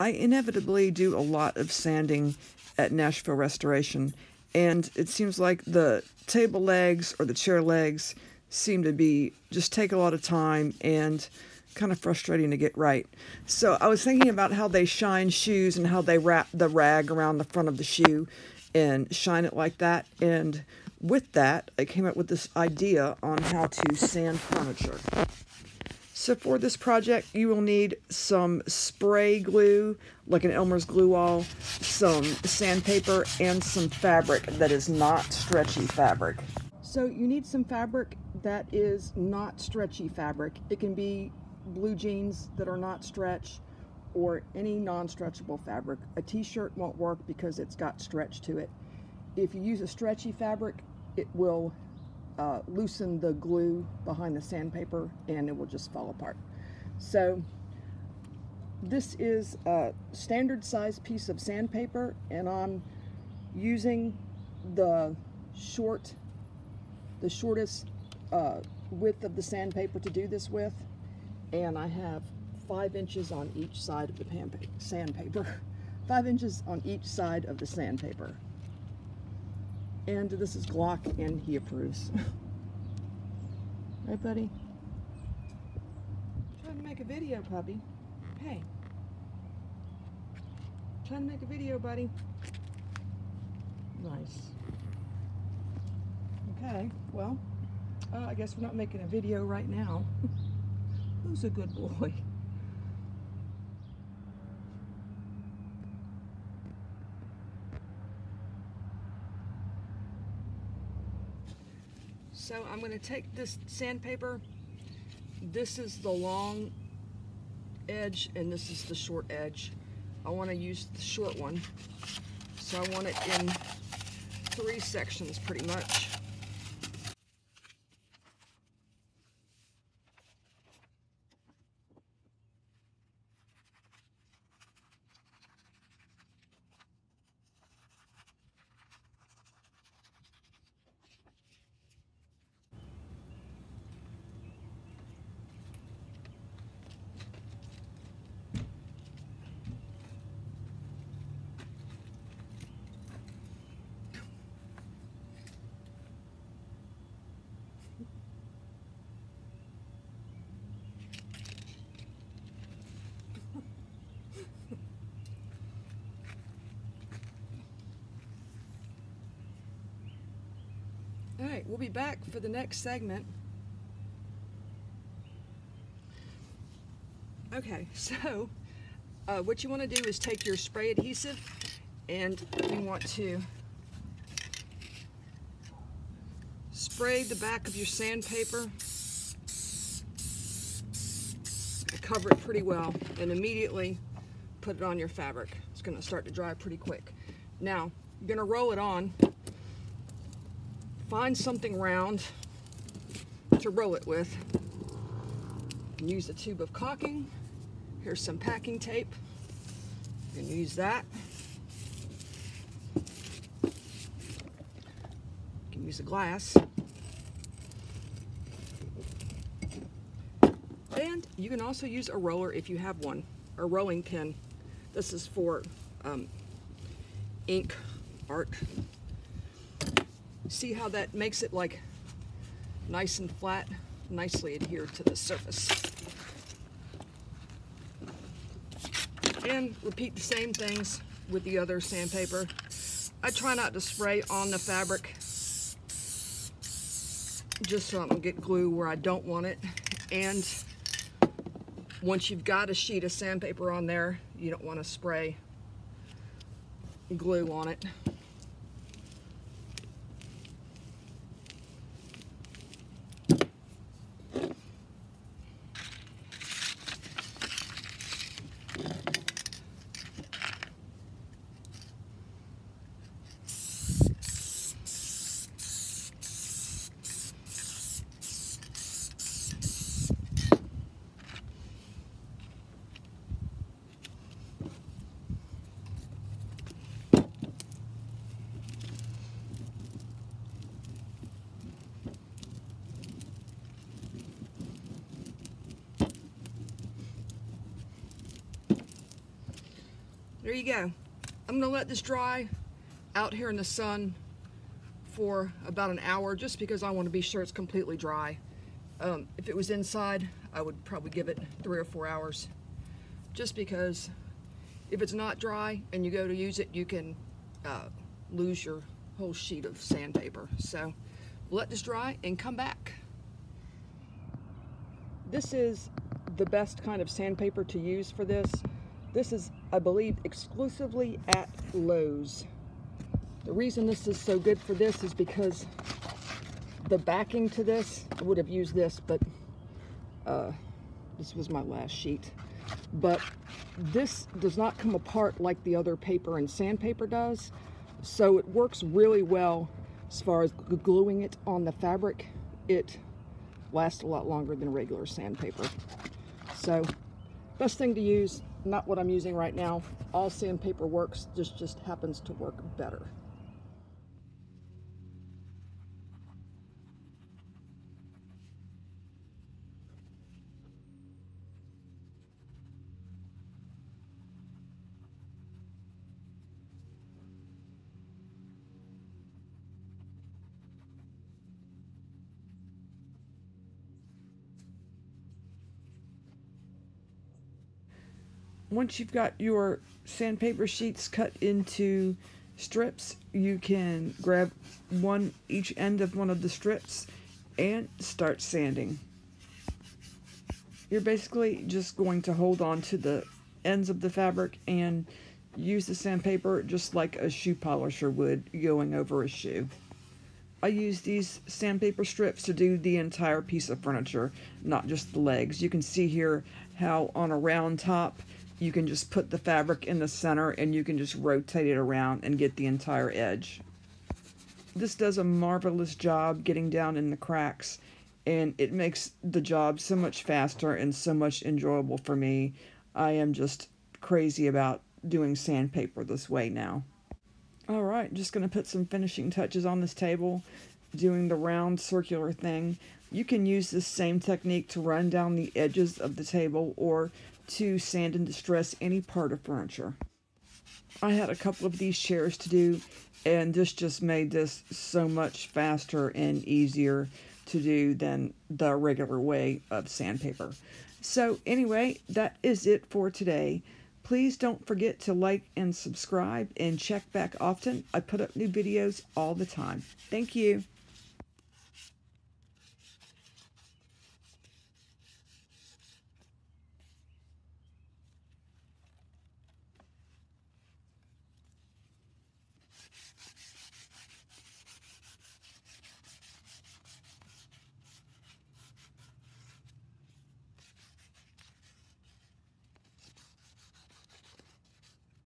I inevitably do a lot of sanding at Nashville Restoration, and it seems like the table legs or the chair legs seem to be just take a lot of time and kind of frustrating to get right. So I was thinking about how they shine shoes and how they wrap the rag around the front of the shoe and shine it like that. And with that, I came up with this idea on how to sand furniture. So for this project, you will need some spray glue, like an Elmer's Glue-All, some sandpaper, and some fabric that is not stretchy fabric. So you need some fabric that is not stretchy fabric. It can be blue jeans that are not stretch or any non-stretchable fabric. A t-shirt won't work because it's got stretch to it. If you use a stretchy fabric, it will uh, loosen the glue behind the sandpaper and it will just fall apart. So this is a standard size piece of sandpaper and I'm using the short, the shortest uh, width of the sandpaper to do this with. And I have five inches on each side of the sandpaper. Five inches on each side of the sandpaper. And this is Glock, and he approves. right, buddy? Trying to make a video, puppy. Hey. Trying to make a video, buddy. Nice. Okay, well, uh, I guess we're not making a video right now. Who's a good boy? So I'm going to take this sandpaper. This is the long edge and this is the short edge. I want to use the short one. So I want it in three sections pretty much. All right, we'll be back for the next segment. Okay, so uh, what you want to do is take your spray adhesive and you want to spray the back of your sandpaper cover it pretty well and immediately put it on your fabric. It's going to start to dry pretty quick. Now, you're going to roll it on find something round to roll it with. You can use a tube of caulking. Here's some packing tape. You can use that. You can use a glass. And you can also use a roller if you have one, a rolling pin. This is for um, ink art See how that makes it like nice and flat, nicely adhered to the surface. And repeat the same things with the other sandpaper. I try not to spray on the fabric just so I don't get glue where I don't want it. And once you've got a sheet of sandpaper on there, you don't want to spray glue on it. There you go. I'm gonna let this dry out here in the sun for about an hour just because I want to be sure it's completely dry. Um, if it was inside, I would probably give it three or four hours just because if it's not dry and you go to use it, you can uh, lose your whole sheet of sandpaper. So let this dry and come back. This is the best kind of sandpaper to use for this. This is, I believe, exclusively at Lowe's. The reason this is so good for this is because the backing to this, I would have used this, but uh, this was my last sheet. But this does not come apart like the other paper and sandpaper does. So it works really well as far as gluing it on the fabric. It lasts a lot longer than regular sandpaper. So best thing to use, not what I'm using right now. All sandpaper works, just, just happens to work better. Once you've got your sandpaper sheets cut into strips, you can grab one each end of one of the strips and start sanding. You're basically just going to hold on to the ends of the fabric and use the sandpaper just like a shoe polisher would going over a shoe. I use these sandpaper strips to do the entire piece of furniture, not just the legs. You can see here how on a round top you can just put the fabric in the center and you can just rotate it around and get the entire edge. This does a marvelous job getting down in the cracks and it makes the job so much faster and so much enjoyable for me. I am just crazy about doing sandpaper this way now. Alright, just going to put some finishing touches on this table, doing the round circular thing. You can use this same technique to run down the edges of the table or to sand and distress any part of furniture. I had a couple of these chairs to do and this just made this so much faster and easier to do than the regular way of sandpaper. So anyway, that is it for today. Please don't forget to like and subscribe and check back often. I put up new videos all the time. Thank you.